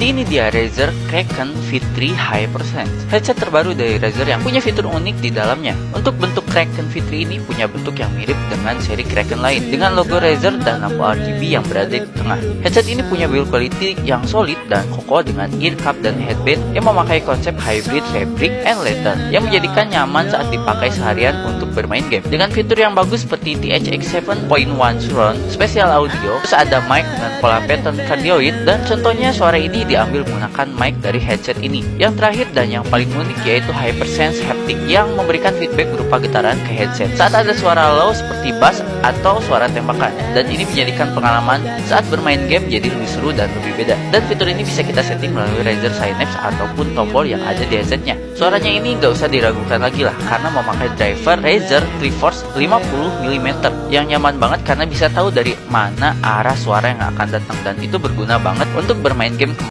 Ini dia Razer Kraken V3 High Percent Headset terbaru dari Razer yang punya fitur unik di dalamnya. Untuk bentuk Kraken V3 ini punya bentuk yang mirip dengan seri Kraken lain Dengan logo Razer dan lampu RGB yang berada di tengah. Headset ini punya build quality yang solid dan kokoh dengan ear cup dan headband Yang memakai konsep hybrid fabric and leather Yang menjadikan nyaman saat dipakai seharian untuk bermain game. Dengan fitur yang bagus seperti THX 7.1 surround, special audio Terus ada mic dengan pola pattern cardioid Dan contohnya suara ini diambil menggunakan mic dari headset ini. Yang terakhir dan yang paling unik yaitu Hypersense Haptic yang memberikan feedback berupa getaran ke headset saat ada suara low seperti bass atau suara tembakan. Dan ini menjadikan pengalaman saat bermain game jadi lebih seru dan lebih beda. Dan fitur ini bisa kita setting melalui Razer Synapse ataupun tombol yang ada di headsetnya. Suaranya ini nggak usah diragukan lagi lah karena memakai driver Razer Triforce 50 mm yang nyaman banget karena bisa tahu dari mana arah suara yang akan datang dan itu berguna banget untuk bermain game